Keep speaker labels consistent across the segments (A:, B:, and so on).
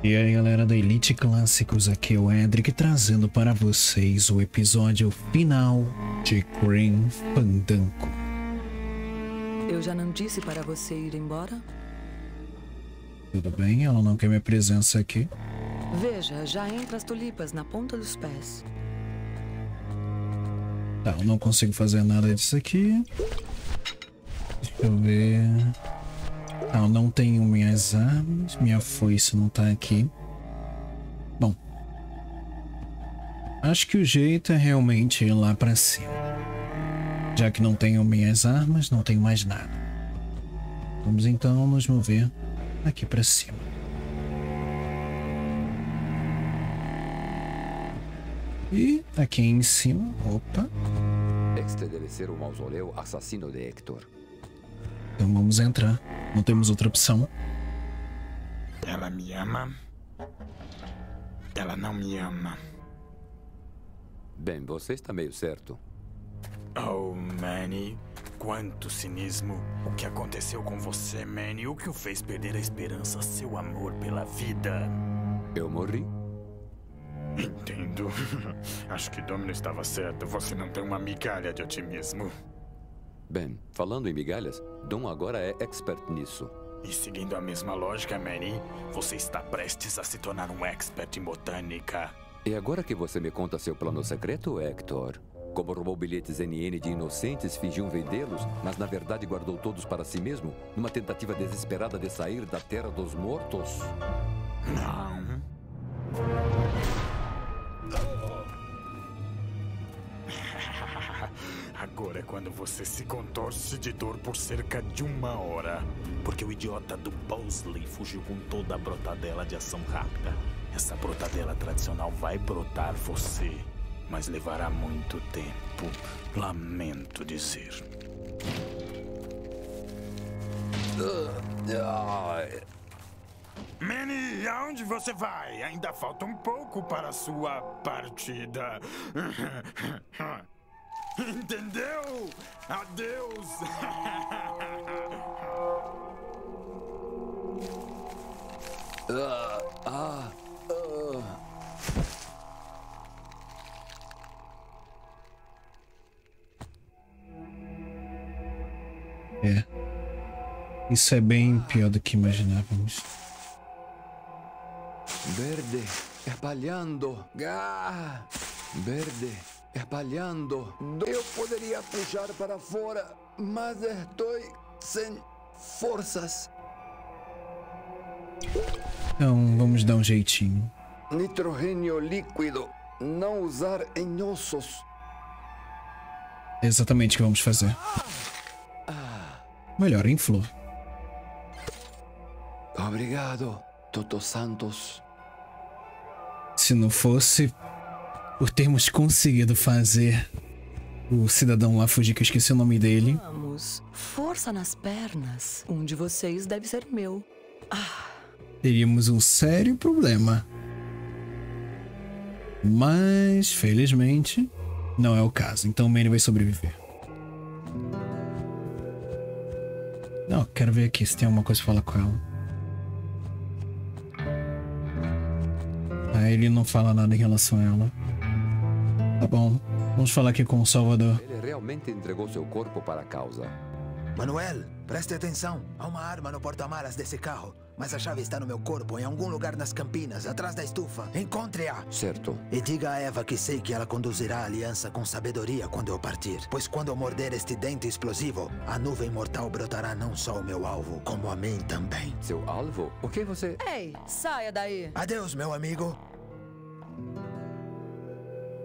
A: E aí galera da Elite Clássicos, aqui é o Edric trazendo para vocês o episódio final de Green Fandango.
B: Eu já não disse para você ir embora?
A: Tudo bem? Ela não quer minha presença aqui.
B: Veja, já entra as tulipas na ponta dos pés.
A: Tá, eu não consigo fazer nada disso aqui. Deixa eu ver... Eu não tenho minhas armas, minha foice não tá aqui. Bom. Acho que o jeito é realmente ir lá pra cima. Já que não tenho minhas armas, não tenho mais nada. Vamos então nos mover aqui pra cima. E aqui em cima, opa.
C: Ser o mausoléu assassino de Hector.
A: Então vamos entrar. Não temos outra opção.
D: Ela me ama. Ela não me ama.
C: Bem, você está meio certo.
D: Oh, Manny. Quanto cinismo. O que aconteceu com você, Manny? O que o fez perder a esperança, seu amor pela vida?
C: Eu morri?
D: Entendo. Acho que Domino estava certo. Você não tem uma migalha de otimismo.
C: Bem, falando em migalhas, Dom agora é expert nisso.
D: E seguindo a mesma lógica, Manny, você está prestes a se tornar um expert em botânica.
C: E agora que você me conta seu plano secreto, Hector? Como roubou bilhetes NN de inocentes, fingiu vendê-los, mas na verdade guardou todos para si mesmo, numa tentativa desesperada de sair da Terra dos Mortos?
D: Não. Agora é quando você se contorce de dor por cerca de uma hora. Porque o idiota do Bosley fugiu com toda a brotadela de ação rápida. Essa brotadela tradicional vai brotar você. Mas levará muito tempo. Lamento dizer. Manny, aonde você vai? Ainda falta um pouco para a sua partida. Entendeu? Adeus!
C: Ah, ah, ah.
A: É. Isso é bem pior do que imaginávamos.
C: Verde, espalhando. Ah, verde, espalhando. Eu poderia puxar para fora, mas estou sem forças.
A: Então vamos dar um jeitinho.
C: Nitrogênio líquido. Não usar em ossos.
A: É exatamente o que vamos fazer. Melhor em flor.
C: Obrigado, Toto Santos.
A: Se não fosse por termos conseguido fazer o cidadão lá fugir, que eu esqueci o nome dele.
B: Vamos. Força nas pernas. Um de vocês deve ser meu.
A: teríamos um sério problema. Mas, felizmente, não é o caso. Então o Manny vai sobreviver. Não, quero ver aqui se tem alguma coisa pra falar com ela. Ah, ele não fala nada em relação a ela. Tá bom. Vamos falar aqui com o Salvador.
C: Ele realmente entregou seu corpo para a causa.
E: Manuel, preste atenção. Há uma arma no porta-malas desse carro. Mas a chave está no meu corpo, em algum lugar nas campinas, atrás da estufa. Encontre-a!
C: Certo.
E: E diga a Eva que sei que ela conduzirá a aliança com sabedoria quando eu partir. Pois quando eu morder este dente explosivo, a nuvem mortal brotará não só o meu alvo, como a mim também.
C: Seu alvo? O que você.
B: Ei, saia daí.
E: Adeus, meu amigo.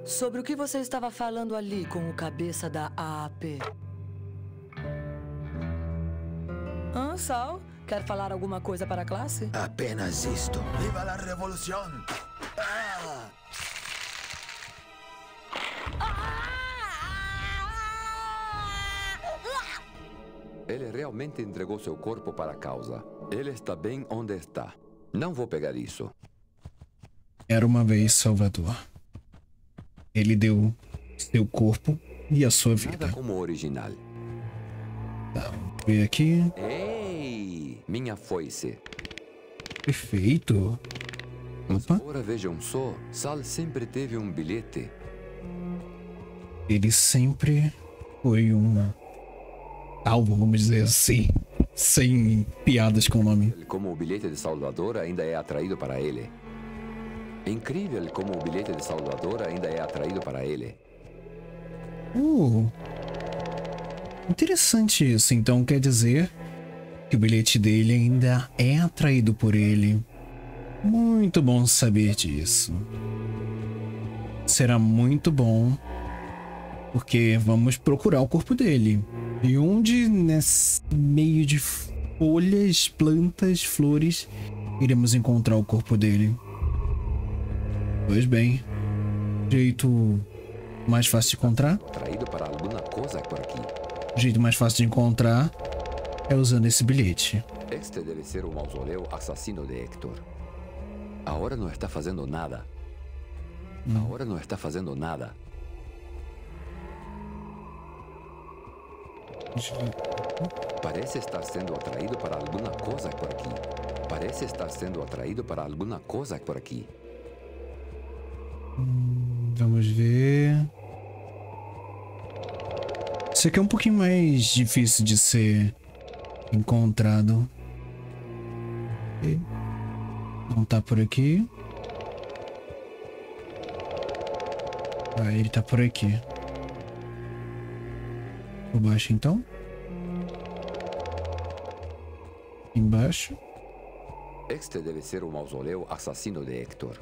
B: Sobre o que você estava falando ali com o cabeça da AAP? Hã, Sal? Quer falar alguma coisa para a classe?
E: Apenas isto. Viva a revolução! Ah!
C: Ele realmente entregou seu corpo para a causa. Ele está bem onde está. Não vou pegar isso.
A: Era uma vez Salvador. Ele deu seu corpo e a sua vida.
C: Nada como original.
A: Tá, vamos ver aqui.
C: Ei! Minha foice.
A: Perfeito. Opa.
C: agora vejam só, Sal sempre teve um bilhete.
A: Ele sempre foi um alvo, vamos dizer assim, sem piadas com o nome.
C: Como o bilhete de Salvador ainda é atraído para ele. É incrível como o bilhete de Salvador ainda é atraído para ele.
A: Uh, interessante isso. Então quer dizer que o bilhete dele ainda é atraído por ele. Muito bom saber disso. Será muito bom, porque vamos procurar o corpo dele. E onde, nesse meio de folhas, plantas, flores, iremos encontrar o corpo dele? Pois bem, jeito mais fácil de encontrar?
C: Atraído para alguma coisa por aqui.
A: O jeito mais fácil de encontrar é usando esse bilhete.
C: Este deve ser o mausoléu assassino de Hector. Agora não está fazendo nada. Agora não está fazendo nada. Parece estar sendo atraído para alguma coisa por aqui. Parece estar sendo atraído para alguma coisa por aqui.
A: Vamos ver. Isso aqui é um pouquinho mais difícil de ser encontrado. Não tá por aqui. Ah, ele tá por aqui. Por baixo então. Embaixo.
C: Este deve ser o mausoléu assassino de Hector.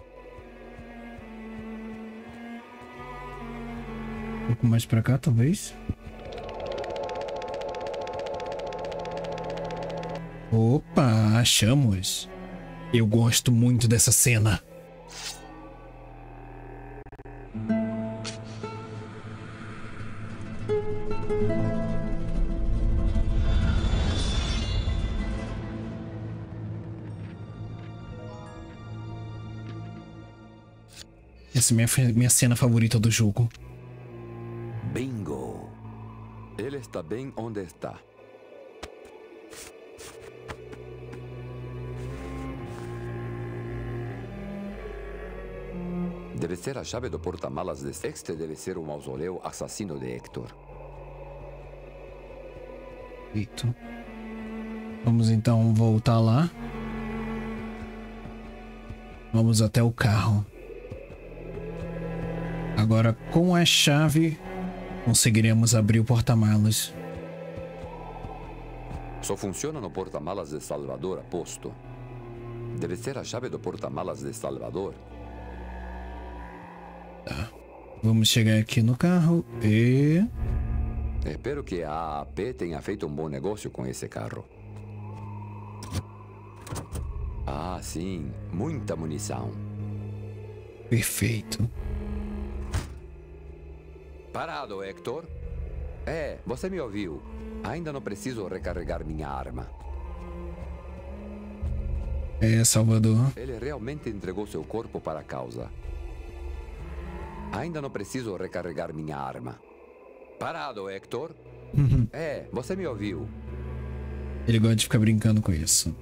A: Pouco mais pra cá, talvez. Opa, achamos. Eu gosto muito dessa cena. Essa é minha, minha cena favorita do jogo.
C: Está bem onde está. Deve ser a chave do porta-malas de Este deve ser o mausoléu assassino de Hector.
A: Feito. Vamos então voltar lá. Vamos até o carro. Agora, com a chave, conseguiremos abrir o porta-malas.
C: Só funciona no porta-malas de Salvador, aposto. Deve ser a chave do porta-malas de Salvador.
A: Vamos chegar aqui no carro e.
C: Espero que a AAP tenha feito um bom negócio com esse carro. Ah, sim, muita munição.
A: Perfeito.
C: Parado, Hector. É, você me ouviu. Ainda não preciso recarregar minha arma.
A: É, Salvador.
C: Ele realmente entregou seu corpo para a causa. Ainda não preciso recarregar minha arma. Parado, Hector. É, você me ouviu.
A: Ele gosta de ficar brincando com isso.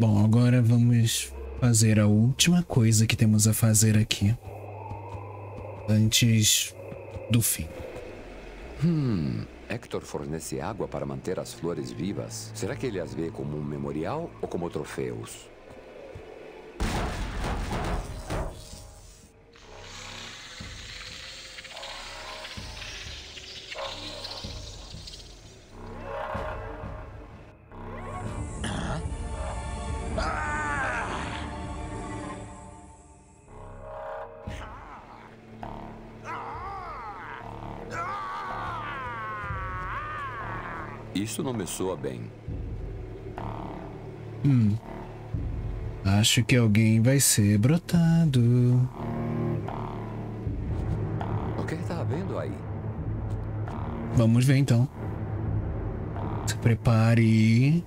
A: Bom, agora vamos fazer a última coisa que temos a fazer aqui. Antes do fim.
C: Hector fornece água para manter as flores vivas. Será que ele as vê como um memorial ou como troféus? Isso não me soa bem.
A: Acho que alguém vai ser brotado.
C: O que está havendo aí?
A: Vamos ver então. Se prepare.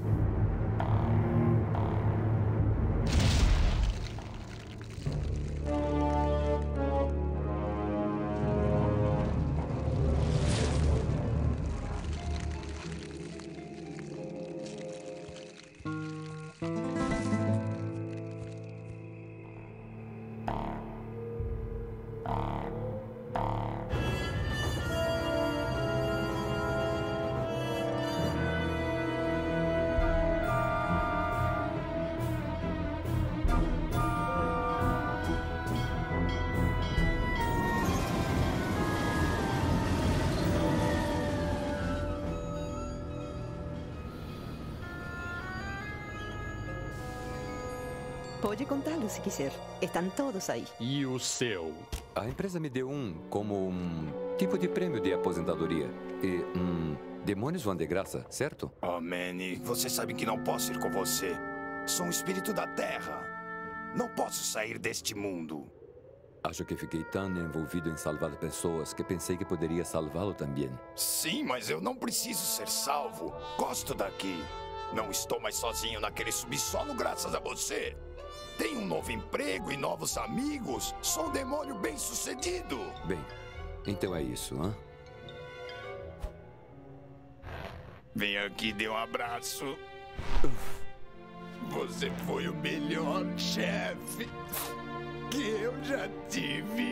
F: Pode contá-lo se quiser. Estão todos aí.
D: E o seu?
C: A empresa me deu um como um tipo de prêmio de aposentadoria. E, hum, demônios vão de graça, certo?
G: Oh, Manny, você sabe que não posso ir com você. Sou um espírito da Terra. Não posso sair deste mundo.
C: Acho que fiquei tão envolvido em salvar pessoas que pensei que poderia salvá-lo também.
G: Sim, mas eu não preciso ser salvo. Gosto daqui. Não estou mais sozinho naquele subsolo graças a você. Tenho um novo emprego e novos amigos. Sou um demônio bem-sucedido.
C: Bem, então é isso, hã?
G: Vem aqui dê um abraço. Você foi o melhor chefe que eu já tive.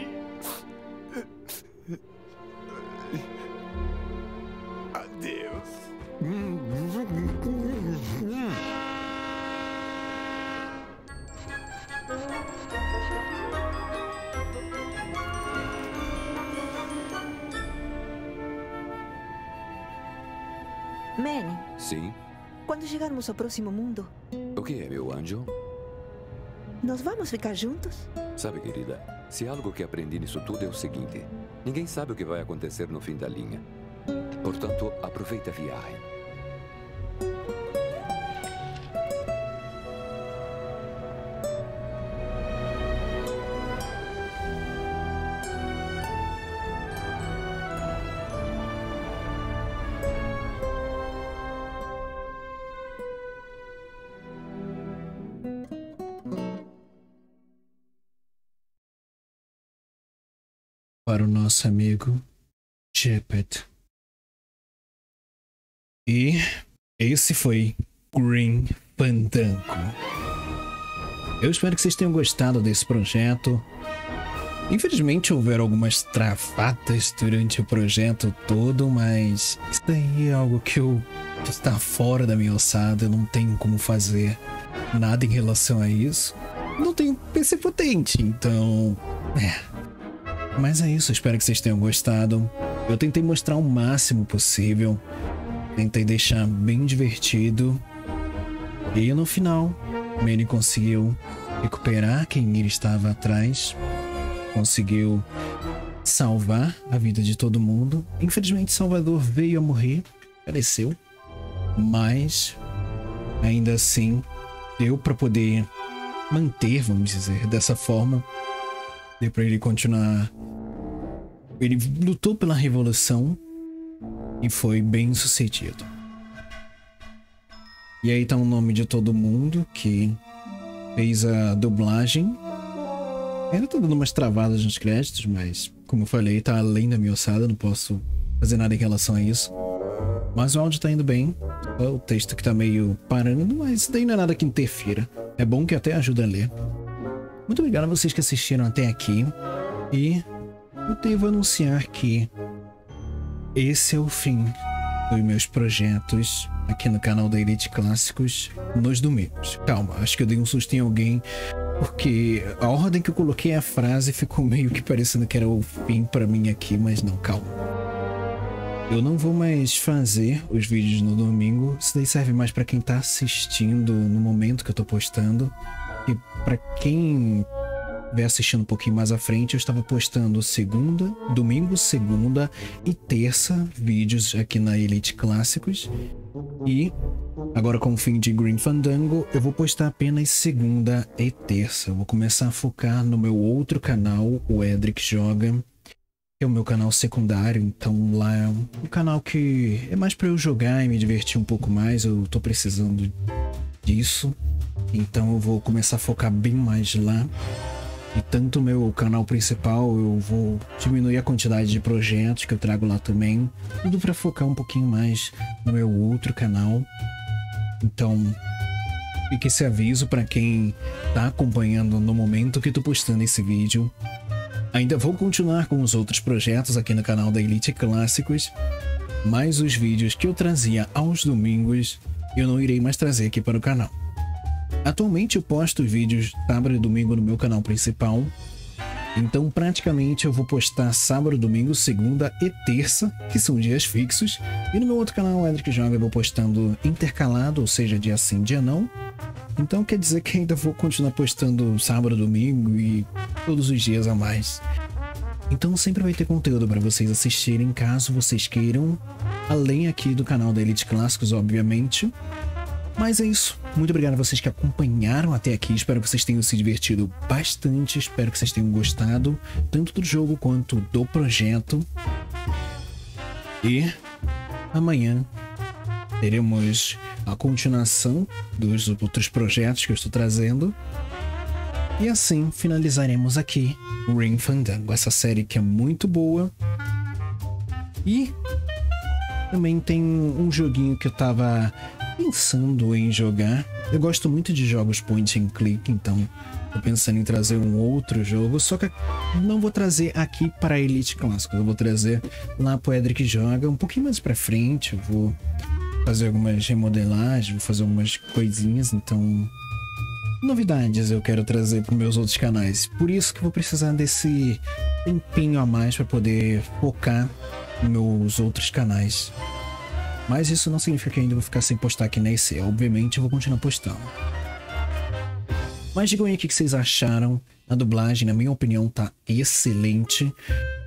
F: Chegarmos ao próximo mundo,
C: O que é, meu anjo?
F: nós vamos ficar juntos?
C: Sabe, querida, se algo que aprendi nisso tudo é o seguinte: ninguém sabe o que vai acontecer no fim da linha. Portanto, aproveite a viagem.
A: Para o nosso amigo Shepard. E esse foi Green Fandango. Eu espero que vocês tenham gostado desse projeto. Infelizmente houveram algumas travadas durante o projeto todo, mas isso daí é algo que eu está fora da minha ossada, eu não tenho como fazer nada em relação a isso. Não tenho PC potente, então. É. Mas é isso, espero que vocês tenham gostado. Eu tentei mostrar o máximo possível. Tentei deixar bem divertido. E no final, Manny conseguiu recuperar quem ele estava atrás. Conseguiu salvar a vida de todo mundo. Infelizmente, Salvador veio a morrer, faleceu. Mas ainda assim, deu para poder manter, vamos dizer, dessa forma. Deu para ele continuar. Ele lutou pela revolução e foi bem sucedido. E aí tá o nome de todo mundo que fez a dublagem. Ainda tô dando umas travadas nos créditos, mas como eu falei, tá além da minha ossada, não posso fazer nada em relação a isso. Mas o áudio tá indo bem, só o texto que tá meio parando, mas daí não é nada que interfira. É bom que até ajuda a ler. Muito obrigado a vocês que assistiram até aqui. E eu devo anunciar que esse é o fim dos meus projetos aqui no canal da Elite Clássicos nos domingos. Calma, acho que eu dei um susto em alguém porque a ordem que eu coloquei a frase ficou meio que parecendo que era o fim para mim aqui, mas não, calma. Eu não vou mais fazer os vídeos no domingo, isso daí serve mais para quem tá assistindo no momento que eu tô postando. E para quem vai assistindo um pouquinho mais à frente, eu estava postando segunda, domingo, segunda e terça vídeos aqui na Elite Clássicos. E agora com o fim de Green Fandango, eu vou postar apenas segunda e terça. Eu vou começar a focar no meu outro canal, o Edric Joga. Que é o meu canal secundário, então lá é um canal que é mais para eu jogar e me divertir um pouco mais. Eu tô precisando disso. Então eu vou começar a focar bem mais lá. E tanto meu canal principal, eu vou diminuir a quantidade de projetos que eu trago lá também. Tudo para focar um pouquinho mais no meu outro canal. Então, fica esse aviso para quem tá acompanhando no momento que tô postando esse vídeo. Ainda vou continuar com os outros projetos aqui no canal da Elite Clássicos, mas os vídeos que eu trazia aos domingos eu não irei mais trazer aqui para o canal. Atualmente eu posto vídeos sábado e domingo no meu canal principal. Então praticamente eu vou postar sábado, domingo, segunda e terça, que são dias fixos. E no meu outro canal, Edric Joga, eu vou postando intercalado, ou seja, dia sim, dia não. Então quer dizer que ainda vou continuar postando sábado, domingo e todos os dias a mais. Então sempre vai ter conteúdo para vocês assistirem caso vocês queiram, além aqui do canal da Elite Clássicos, obviamente. Mas é isso. Muito obrigado a vocês que acompanharam até aqui. Espero que vocês tenham se divertido bastante. Espero que vocês tenham gostado tanto do jogo quanto do projeto. E amanhã teremos a continuação dos outros projetos que eu estou trazendo. E assim finalizaremos aqui o Ring Fandango, essa série que é muito boa. E também tem um joguinho que eu tava pensando em jogar. Eu gosto muito de jogos point and click, então tô pensando em trazer um outro jogo, só que não vou trazer aqui para Elite Clássico, eu vou trazer lá pro Edric Joga, um pouquinho mais para frente, eu vou fazer algumas remodelagens, vou fazer algumas coisinhas, então novidades eu quero trazer para meus outros canais. Por isso que vou precisar desse tempinho a mais para poder focar nos meus outros canais. Mas isso não significa que ainda vou ficar sem postar aqui na EC. Obviamente eu vou continuar postando. Mas digam aí o que vocês acharam. A dublagem, na minha opinião, tá excelente.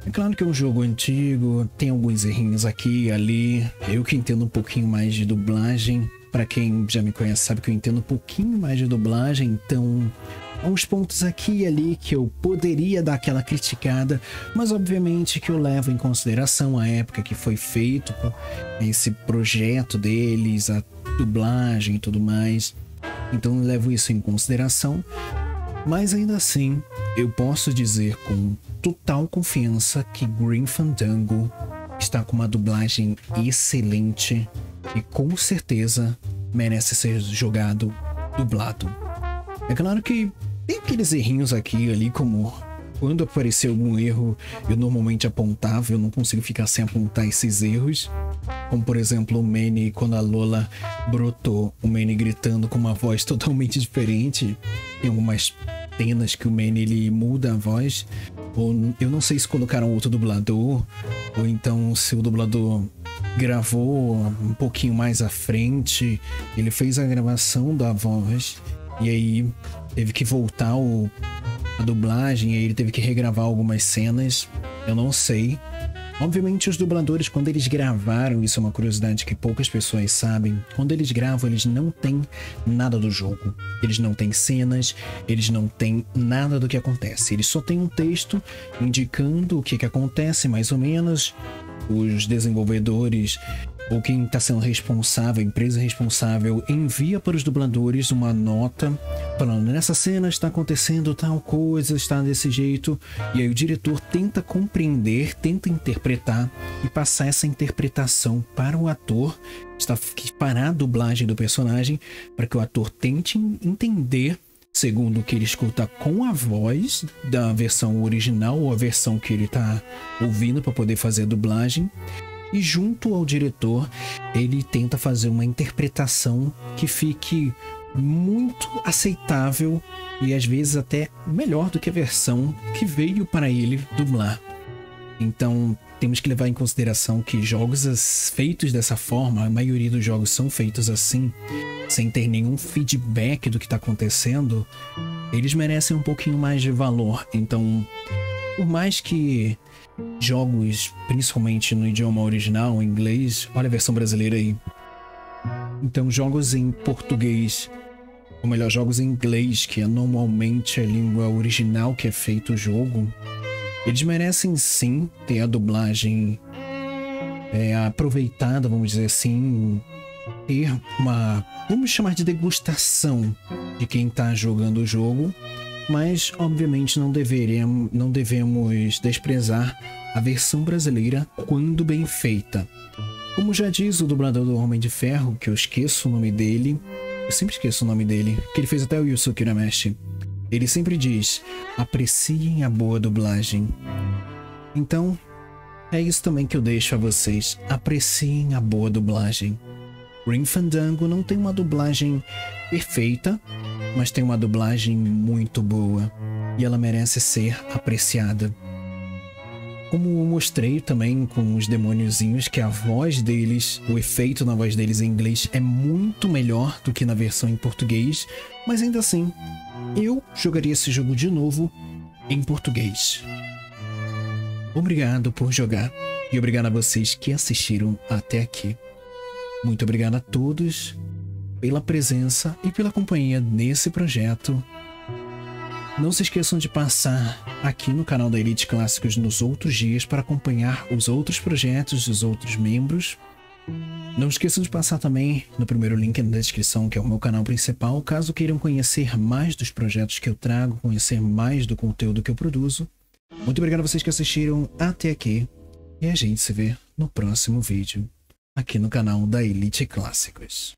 A: É claro que é um jogo antigo, tem alguns errinhos aqui e ali. Eu que entendo um pouquinho mais de dublagem. Para quem já me conhece sabe que eu entendo um pouquinho mais de dublagem, então uns pontos aqui e ali que eu poderia dar aquela criticada, mas obviamente que eu levo em consideração a época que foi feito esse projeto deles, a dublagem e tudo mais. Então levo isso em consideração. Mas ainda assim, eu posso dizer com total confiança que Green Fandango está com uma dublagem excelente e com certeza merece ser jogado dublado. É claro que tem aqueles errinhos aqui ali, como quando aparecer algum erro, eu normalmente apontava, eu não consigo ficar sem apontar esses erros. Como por exemplo o Manny, quando a Lola brotou, o Manny gritando com uma voz totalmente diferente. Tem algumas cenas que o Manny ele muda a voz. Ou eu não sei se colocaram outro dublador, ou então se o dublador gravou um pouquinho mais à frente, ele fez a gravação da voz e aí teve que voltar o, a dublagem, e aí ele teve que regravar algumas cenas. Eu não sei. Obviamente, os dubladores, quando eles gravaram, isso é uma curiosidade que poucas pessoas sabem, quando eles gravam, eles não têm nada do jogo. Eles não têm cenas, eles não têm nada do que acontece. Eles só têm um texto indicando o que, que acontece, mais ou menos. Os desenvolvedores ou quem está sendo responsável, a empresa responsável, envia para os dubladores uma nota falando: nessa cena está acontecendo tal coisa, está desse jeito. E aí o diretor tenta compreender, tenta interpretar e passar essa interpretação para o ator, está parar a dublagem do personagem, para que o ator tente entender segundo o que ele escuta com a voz da versão original ou a versão que ele está ouvindo para poder fazer a dublagem e junto ao diretor ele tenta fazer uma interpretação que fique muito aceitável e às vezes até melhor do que a versão que veio para ele dublar. Então temos que levar em consideração que jogos feitos dessa forma, a maioria dos jogos são feitos assim, sem ter nenhum feedback do que está acontecendo, eles merecem um pouquinho mais de valor. Então, por mais que jogos, principalmente no idioma original, em inglês. Olha a versão brasileira aí. Então, jogos em português, ou melhor, jogos em inglês, que é normalmente a língua original que é feito o jogo, eles merecem sim ter a dublagem é, aproveitada, vamos dizer assim, ter uma, vamos chamar de degustação de quem está jogando o jogo mas obviamente não deveremos, não devemos desprezar a versão brasileira quando bem feita. Como já diz o dublador do Homem de Ferro, que eu esqueço o nome dele, eu sempre esqueço o nome dele, que ele fez até o Yusuke Urameshi. Ele sempre diz: apreciem a boa dublagem. Então, é isso também que eu deixo a vocês. Apreciem a boa dublagem. Green Fandango não tem uma dublagem perfeita, mas tem uma dublagem muito boa e ela merece ser apreciada. como mostrei também com os demôniozinhos, que a voz deles, o efeito na voz deles em inglês é muito melhor do que na versão em português, mas ainda assim, eu jogaria esse jogo de novo em português. Obrigado por jogar e obrigado a vocês que assistiram até aqui. Muito obrigado a todos pela presença e pela companhia nesse projeto não se esqueçam de passar aqui no canal da Elite Clássicos nos outros dias para acompanhar os outros projetos dos outros membros. Não esqueçam de passar também no primeiro link na descrição, que é o meu canal principal, caso queiram conhecer mais dos projetos que eu trago, conhecer mais do conteúdo que eu produzo. Muito obrigado a vocês que assistiram até aqui e a gente se vê no próximo vídeo aqui no canal da Elite Clássicos.